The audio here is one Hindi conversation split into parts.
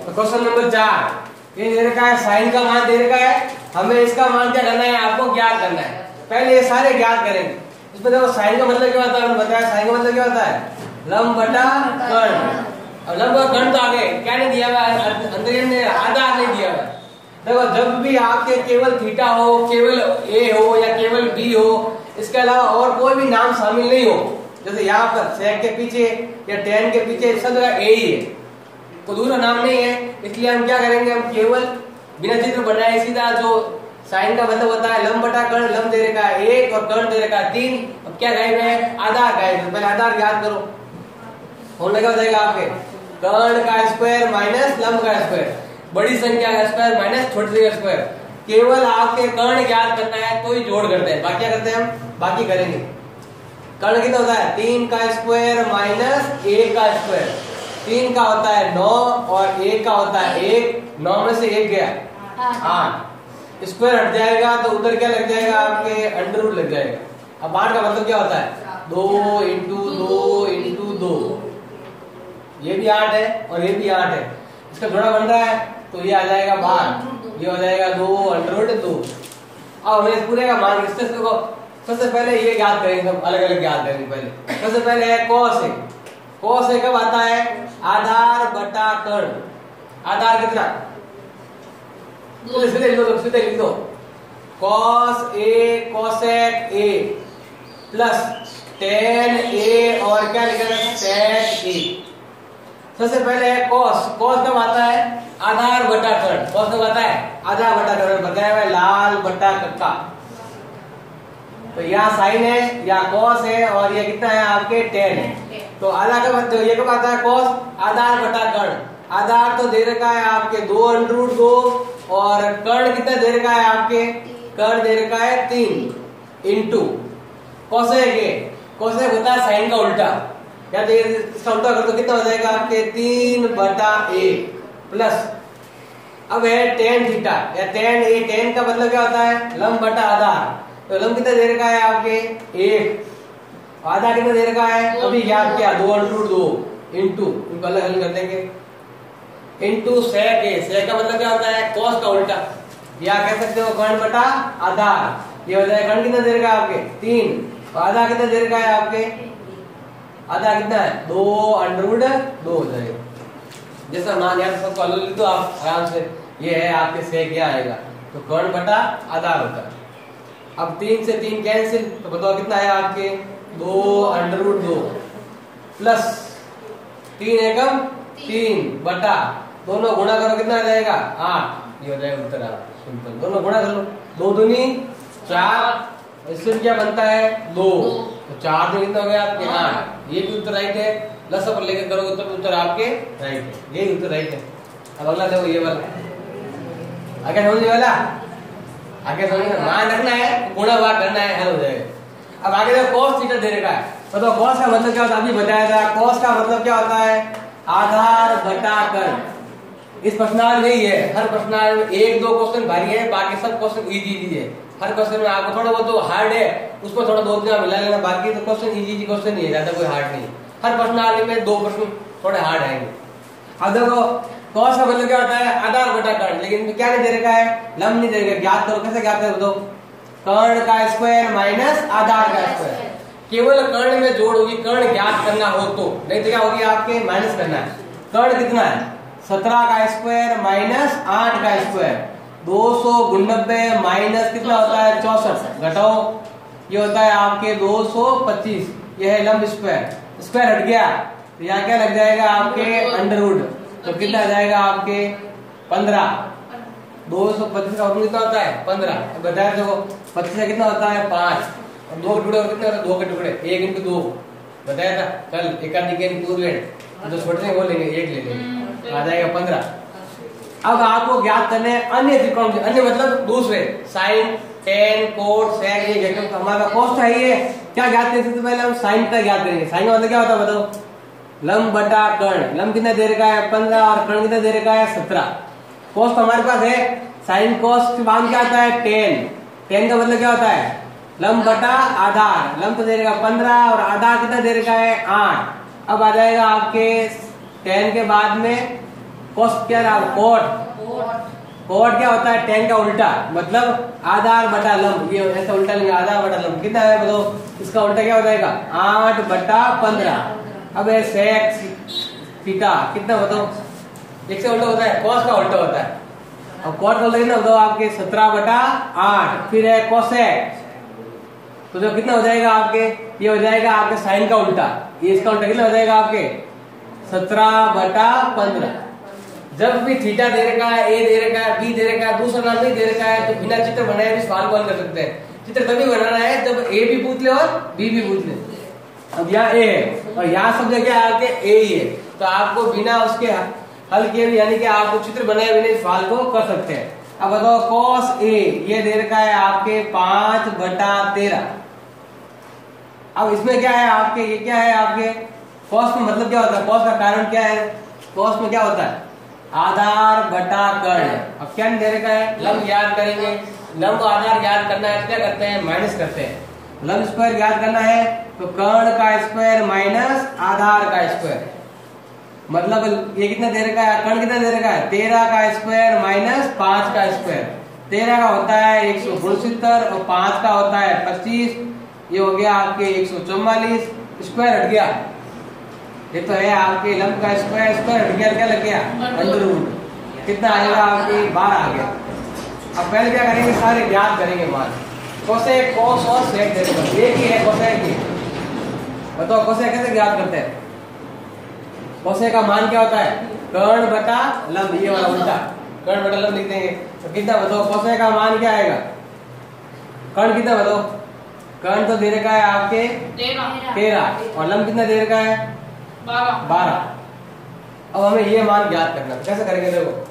तो क्वेश्चन नंबर चार। ये दे रखा है, साइन का मान दे रखा है, हमें इसका मान क्या करना है, आपको ज्ञात करना है। पहले ये सारे ज्ञात करेंगे। इसमें देखो, साइन का मतलब क्या होता है बताया साइन का मतलब क्या होता है? लंब बटा कर्ण। अब लंब और कर्ण तो आगे, क्या नहीं दिया हुआ अंदर ने आधार नहीं दिया हुआ देखो, जब भी आपके केवल थीटा हो, केवल ए हो या केवल बी हो, इसके अलावा और कोई भी नाम शामिल नहीं हो, जैसे यहाँ पर सेक के पीछे या टेन के पीछे, सब जगह ए ही है। तो दूसरा नाम नहीं है, इसलिए हम क्या करेंगे, हम केवल बिना चित्र बनाए सीधा जो साइन का मतलब होता है, लंब बटा कर्ण, लंब दे है एक और कर्ण दे है तीन। अब क्या गायब है आधार गायब है पहले आधार याद करो। होने क्या हो जाएगा आपके कर्ण का स्क्वायर माइनस लंब का स्क्वायर बड़ी संख्या का स्क्वायर माइनस छोटी का स्क्वायर केवल आपके कर्ण ज्ञात करना है तो ही जोड़ करते हैं। बाकी क्या करते हैं हम? बाकी करेंगे। कर्ण कितना होता है? तीन का स्क्वायर माइनस एक का स्क्वायर तीन का होता है नौ और एक का होता है एक। नौ में से एक गया। आठ स्क्वायर हट जाएगा तो उधर क्या लग जाएगा? आपके अंडर रूट लग जाएगा। अब आठ का मतलब क्या होता है? दो इंटू दो इंटू दो। ये भी आठ है और ये भी आठ है। इसका जोड़ा बन रहा है तो ये आ जाएगा बाहर। ये हो जाएगा दो अंडर रूट दो। अब हमें इस पूरे का मान सबसे पहले ये याद करेंगे सब अलग अलग याद करेंगे पहले। सबसे पहले है कॉस है कॉस है कब आता है? आधार बटा कर्ण आधार कितना सीधे लिख दो सीधे लिख। दो cos A cosec A plus tan A और क्या लिखेगा सेक ए सबसे पहले है कॉस कॉस कब आता है? आधार बटा कर्ण कॉस कब आता है? आधार बटा कर्ण बताया हुआ लाल बटा कक्का तो यहाँ साइन है या कॉस है और ये कितना है? आपके टेन है। तो आधा कब तो ये कब आता है कॉस आधार बटा कर्ण। आधार तो दे रखा है आपके दो अंडर रूट दो और कर्ण कितना दे रखा है आपके? कर्ण दे रखा है तीन। इंटू कौशेक है कौशेक होता है? साइन का उल्टा। या तो इसका उल्टा कर तो कितना हो जाएगा आपके? तीन बटा एक प्लस। अब है टेन थीटा या टेन ए टेन का मतलब क्या होता है? लंब बटा आधार। तो लंब कितना दे रखा है आपके? एक। आधा कितना दे रखा है? अभी याद किया, दो अंडर दो। इंटू इनको अलग अलग कर देंगे। इंटू सेक का मतलब क्या होता है? कॉस का उल्टा। या कह सकते हो कर्ण बटा आधार ये हो जाएगा कर्ण कितना दे रखा है आपके? तीन। आधा कितना दे रखा है आपके? आधा कितना है? दो अंडर दो हो जाएगा। जैसा मान यार सबको अलग लिख दो आप आराम से। ये है आपके से क्या आएगा? तो कर्ण बटा आधार होता है। अब तीन से तीन कैंसिल तो बताओ कितना है आपके? दो अंडर रूट दो। प्लस तीन एकम तीन। बटा। दोनों गुणा करो कितना आ जाएगा? आठ। ये हो जाएगा उत्तर आप सिंपल। दोनों गुणा कर लो। दो दुनी चार। इससे क्या बनता है? दो। तो चार में कितना हो गया? आपके आठ। ये भी उत्तर राइट है। प्लस अपन लेकर करोगे तो उत्तर आपके राइट है। यही उत्तर राइट है। अब अगला देखो ये वाला। आगे समझने वाला? आगे समझना मान रखना है गुणा भाग करना है हल हो जाएगा। अब आगे देखो, cos थीटा दे रखा है। तो cos का मतलब क्या होता है? अभी बताया था, cos का मतलब क्या होता है? आधार बटा कर्ण। इस प्रश्नावली में ही है। हर प्रश्नावली में एक, दो क्वेश्चन भारी है, बाकी सब क्वेश्चन इजी इजी है। हर क्वेश्चन में आपको थोड़ा बहुत तो हार्ड है, उसको थोड़ा दो, तीन मिला लेना। बाकी तो क्वेश्चन इजी इजी क्वेश्चन नहीं है, ज़्यादा कोई हार्ड नहीं हर प्रश्नावली में दो प्रश्न थोड़े हार्ड आएँगे। अब देखो कॉस का मतलब क्या होता है? आधार बटा कर्ण। लेकिन क्या नहीं दे रखा है? लंब नहीं दे रखा ज्ञात करो, कैसे ज्ञात करो दो कर्ण का स्क्वायर माइनस आधार का स्क्वायर केवल कर्ण में जोड़ होगी कर्ण ज्ञात करना हो तो। नहीं तो क्या होगी आपके? माइनस करना है। कर्ण कितना है? सत्रह का स्क्वायर माइनस आठ का स्क्वायर दो सौ गुन्नबे माइनस कितना होता है? चौसठ. घटाओ। ये होता है आपके दो सौ पच्चीस. ये है लंब स्क्वायर स्क्वायर हट गया। तो यहाँ क्या लग जाएगा आपके अंडरवुड तो कितना आ जाएगा आपके? पंद्रह. दो सौ पच्चीस का कितना होता है? पंद्रह। बताया देखो पच्चीस का कितना होता है? पाँच। और दो के टुकड़े कितने होते हैं? दो के टुकड़े। एक इंटू दो। बताया था? कल एक आदि जो छोटे वो लेंगे एक ले लेंगे। आ जाएगा पंद्रह। अब आपको ज्ञात करने अन्य त्रिकोण अन्य मतलब दूसरे। साइन टेन कोट सेक ये तो हमारा कॉस्ट है ये क्या ज्ञात करेंगे सबसे पहले हम? साइन का ज्ञात करेंगे। साइन का मतलब क्या होता है बताओ? लंब बटा कर्ण। लंब कितना दे रखा है? पंद्रह। और कर्ण कितना दे रखा है? सत्रह। कॉस्ट हमारे पास है साइन कॉस्ट के बाद क्या होता है? टेन टेन का मतलब क्या होता है? लंब बटा आधार. लंब तो दे रखा पंद्रह और आधार कितना दे रखा है? आठ. अब आ जाएगा आपके टेन के बाद में कॉस क्या रहा? कोट कोट क्या होता है? टेन का उल्टा. मतलब आधार बटा लंब. ये ऐसा उल्टा लेंगे, आधार बटा लंब. कितना है बताओ इसका उल्टा क्या हो जाएगा? आठ बटा पंद्रह. अब है सेक्स थीटा कितना बताओ एक से उल्टा होता है कॉस का उल्टा होता है। अब कॉट का उल्टा कितना बताओ आपके सत्रह बटा आठ, फिर है कोसेक तो जो कितना हो जाएगा आपके? ये हो जाएगा आपके साइन का उल्टा। ये इसका उल्टा कितना हो जाएगा आपके? सत्रह बटा पंद्रह। जब भी थीटा दे रखा है ए दे रखा है बी दे रखा है, दूसरा नाम नहीं दे रखा है तो बिना चित्र बनाए भी सवाल कॉल कर सकते हैं। चित्र तभी बनाना है जब ए भी पूछ ले और बी भी पूछ ले। अब यहाँ ए है, और यहाँ सब जगह आपके? ए ही है। तो आपको बिना उसके हल किए यानी कि आपको चित्र बनाए बिना इस को कर सकते हैं। अब बताओ कॉस ए ये दे रखा है आपके पाँच बटा तेरह। अब इसमें क्या है आपके, ये क्या है आपके? कॉस में मतलब क्या होता है? कॉस का कारण क्या है? कॉस में क्या होता है? आधार बटा कर्ण। अब क्या दे रखा है? लंब याद करेंगे। लंब आधार याद करना है क्या करते हैं माइनस करते हैं। लंब स्क्वायर याद करना है तो कर्ण का स्क्वायर माइनस आधार का स्क्वायर मतलब ये कितना दे रखा है? कर्ण कितना दे रखा है? तेरह का स्क्वायर माइनस पाँच का स्क्वायर तेरह का होता है एक सौ उनसत्तर और पाँच का होता है पच्चीस. ये हो गया आपके एक सौ चौवालीस. स्क्वायर हट गया. ये तो है आपके लंब का स्क्वायर स्क्वायर हट गया, क्या लग गया? अंडर रूट कितना आएगा आपके? बारह आ गया. अब पहले क्या करेंगे? सारे ज्ञात करेंगे मान कोसेक कोस और एक ही कोसेक ही बताओ कोसेक कैसे ज्ञात करते हैं? कोसेक का मान क्या होता है? कर्ण बटा लंब ये वाला उल्टा। कर्ण बटा लंब लिख देंगे तो कितना बताओ कोसेक का मान क्या आएगा? कर्ण कितना बताओ कर्ण तो दे रखा है आपके तेरह। और लंब कितना दे रखा है? बारह। अब हमें ये मान ज्ञात करना है। कैसे करेंगे देखो?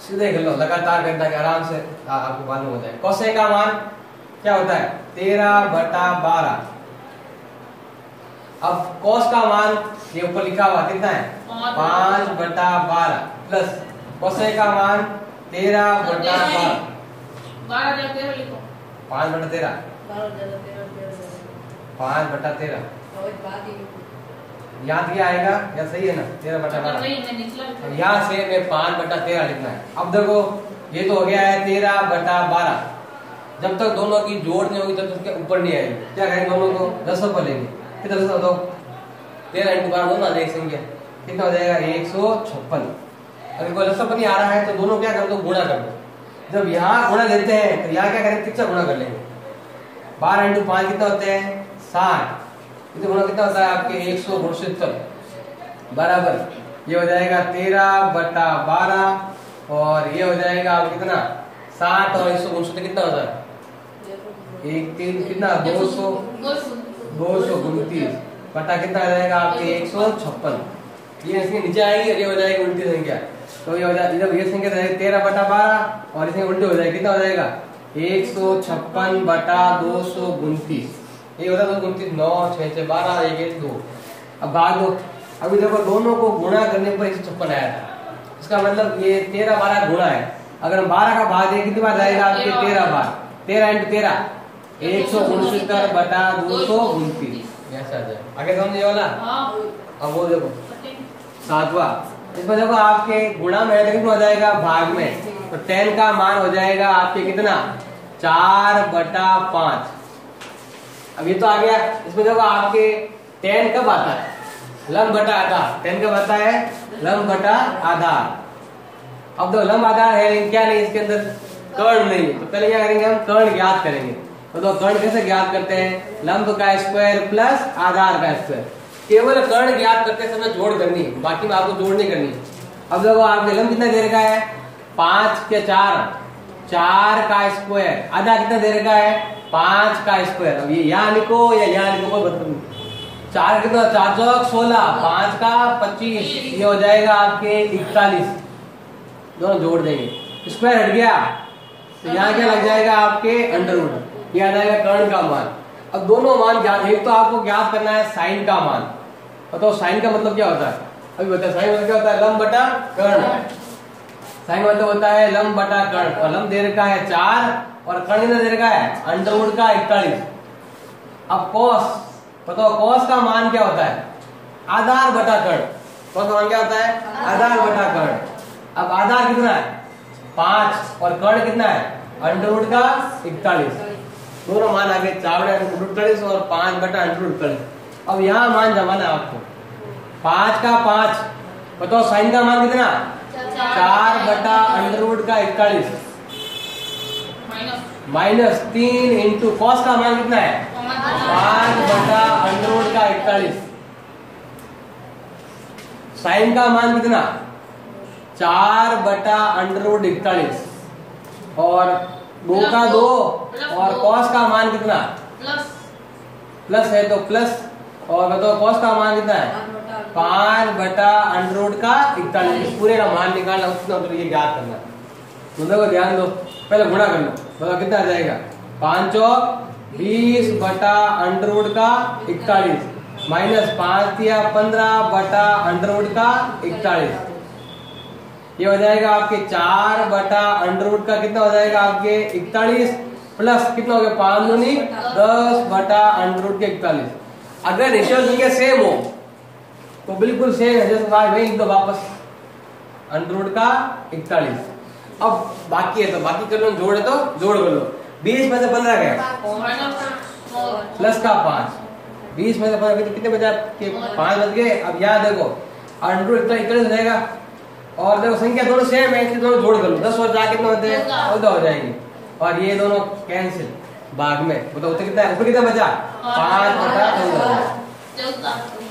सीधे कर लो। लगातार करना है आराम से आ, आपको मालूम हो जाए कौसे का मान क्या होता है? तेरह बटा बारह। अब कौस का मान ये ऊपर लिखा हुआ कितना है? पाँच बटा बारह प्लस कौसे का मान तेरह बटा बारह। बारह पाँच बटा तेरह। पाँच बटा तेरह। याद क्या आएगा या सही है ना? तेरह बटा बारह। यहाँ से मैं पाँच बटा तेरह लिखना है। अब देखो ये तो हो गया है तेरह बटा बारह। जब तक दोनों की जोड़ नहीं होगी तब तक उसके ऊपर नहीं आएगी। क्या करेंगे दोनों को? दस पर लेंगे। कितना दस दो? तेरह इंटू बारह दोनों आ जाएगी संख्या। कितना हो जाएगा? एक सौ छप्पन। अगर कोई दस पर नहीं आ रहा है तो दोनों क्या कर दो? गुणा कर दो। जब यहाँ गुणा देते हैं तो यहाँ क्या करेंगे कितना गुणा कर लेंगे। बारह इंटू पाँच कितना होते हैं? साठ। इसे गुणा कितना होता है आपके? एक सौ उनसत्तर। बराबर। ये हो जाएगा तेरह बटा बारह, और ये हो जाएगा आप कितना? साठ, और एक सौ उनसत्तर कितना होता है? एक तीन कितना? दो सौ। दो सौ उनतीस। बटा कितना आ जाएगा आपके एक सौ छप्पन। ये इसके नीचे आएगी और ये हो जाएगी उल्टी संख्या तो ये हो जाए जब ये संख्या रहेगी तेरह बटा बारह और इसमें उल्टी हो जाएगी, कितना हो जाएगा? एक सौ छप्पन बटा दो सौ उनतीस। ये होता है दो उनतीस, नौ, छह छह, बारह, एक एक, दो। अब भाग अभी देखो दोनों को गुणा करने पर एक सौ छप्पन आया था। इसका मतलब ये तेरह बारह गुणा है। अगर हम बारह का भाग दें, कितनी बार जाएगा आपके तेरह बार? तेरह इंटू तेरह। एक सौ उनसत्तर बटा दो सौ उनतीस। ऐसा आगे समझे वाला? अब वो देखो। सातवा। इसमें देखो आपके गुणा में है कितना हो जाएगा भाग में। तो टेन का मान हो जाएगा आपके कितना? चार बटा पाँच। अब ये तो आ गया। इसमें देखो आपके टेन कब आता है? लंब बटा आधार। टेन कब आता है? लंब बटा आधार। अब तो लंब आधार है क्या नहीं इसके अंदर कर्ण नहीं तो पहले क्या करेंगे हम? कर्ण ज्ञात करेंगे। तो, कर्ण कैसे ज्ञात करते हैं? लंब का स्क्वायर प्लस आधार का स्क्वायर केवल कर्ण ज्ञात करते समय जोड़ करनी बाकी में आपको जोड़ नहीं करनी. अब देखो आपने लंब कितना दे रखा है? पाँच के चार. चार का स्क्वायर आधा कितना दे रखा है? पाँच का स्क्वायर अब ये यहाँ लिखो या यहाँ लिखो कोई मतलब नहीं. चार कितना? चार चौक सोलह. पाँच का पच्चीस. ये हो जाएगा आपके इकतालीस. दोनों जोड़ देंगे. स्क्वायर हट गया. तो यहाँ क्या लग जाएगा आपके अंडर रूट ये आ जाएगा कर्ण का मान। अब दोनों मान ज्ञात एक तो आपको ज्ञात करना है साइन का मान। बताओ, साइन का मतलब क्या होता है? अभी बताओ, साइन मतलब क्या होता है? लंब बटा कर्ण। साइन मतलब होता है लंब बटा कर्ण। और लंब दे रखा है चार, और कर्ण कितना दे रखा है? अंडर रूट का इकतालीस। अब कॉस बताओ कॉस का मान क्या होता है? आधार बटा कर्ण। कौन सा मान क्या होता है? आधार बटा कर्ण। अब आधार कितना है? पाँच। और कर्ण कितना है? अंडरवुड का इकतालीस। दोनों मान आ गए बटा इकतालीस और पाँच बटा अंडर रूट अब यहाँ मान जमाना है आपको। पाँच का पाँच, बताओ साइन का मान कितना? चार बटा अंडर रूट का इकतालीस। माइनस तीन इंटू कॉस का मान कितना है? पाँच बटा अंडरवुड का इकतालीस। साइन का मान कितना? चार बटा अंडरवुड इकतालीस। और दो का दो और कॉस का मान कितना? प्लस प्लस है तो प्लस और बताओ कॉस का मान कितना है? पाँच बटा अंडर रूट का इकतालीस। पूरे का मान निकालना उसका मतलब ये ज्ञात करना। मुद्दे को ध्यान दो। पहले गुणा कर लो बताओ कितना आ जाएगा? पाँच बीस बटा अंडर रूट का इकतालीस। माइनस पाँच दिया पंद्रह बटा अंडर रूट का इकतालीस। ये हो जाएगा आपके चार बटा अंडर रूट का कितना हो जाएगा आपके इकतालीस? प्लस कितना हो गया पाँच दूनी दस बटा अंडर रूट के इकतालीस। अगर रेशियो संख्या सेम हो तो बिल्कुल सेम है, जैसे भाई, वही तो वापस अंडर रूट का इकतालीस। अब बाकी है तो बाकी कर लो, जोड़ है तो जोड़ कर लो। बीस में से पंद्रह गया प्लस का पाँच। बीस में से पंद्रह, कितने बचे? आपके पाँच बच गए। अब यहाँ देखो अंडर रूट इतना इकतालीस हो जाएगा। और देखो संख्या दोनों सेम है इसलिए दोनों जोड़ कर। लो दस और चार कितने होते हैं? चौदह हो जाएँगे। और ये दोनों कैंसिल भाग में। बताओ उत्तर कितना है? ऊपर कितना बचा? पाँच बटा चौदह।